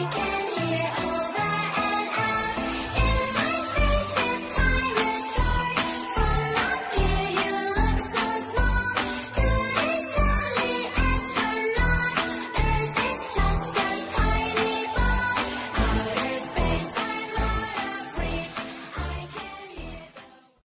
I can